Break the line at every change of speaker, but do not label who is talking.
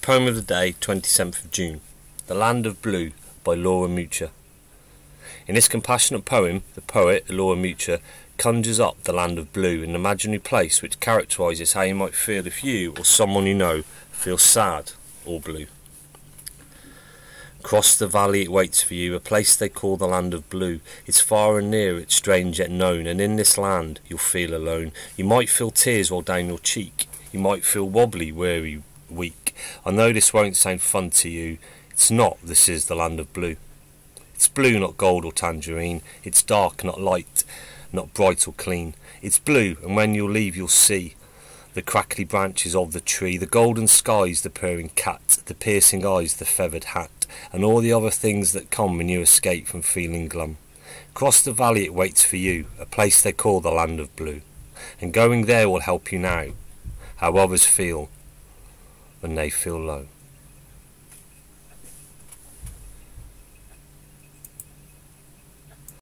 Poem of the day, 27th of June. The Land of Blue by Laura Mucha. In this compassionate poem, the poet, Laura Mucha, conjures up the land of blue, an imaginary place which characterises how you might feel if you or someone you know feels sad or blue. Across the valley it waits for you, a place they call the land of blue. It's far and near, it's strange yet known, and in this land you'll feel alone. You might feel tears roll down your cheek, you might feel wobbly, weary, weak. I know this won't sound fun to you. It's not, this is the land of blue. It's blue, not gold or tangerine. It's dark, not light, not bright or clean. It's blue, and when you'll leave, you'll see the crackly branches of the tree, the golden skies, the purring cat, the piercing eyes, the feathered hat, and all the other things that come when you escape from feeling glum. Across the valley it waits for you, a place they call the land of blue, and going there will help you now, how others feel when they feel low.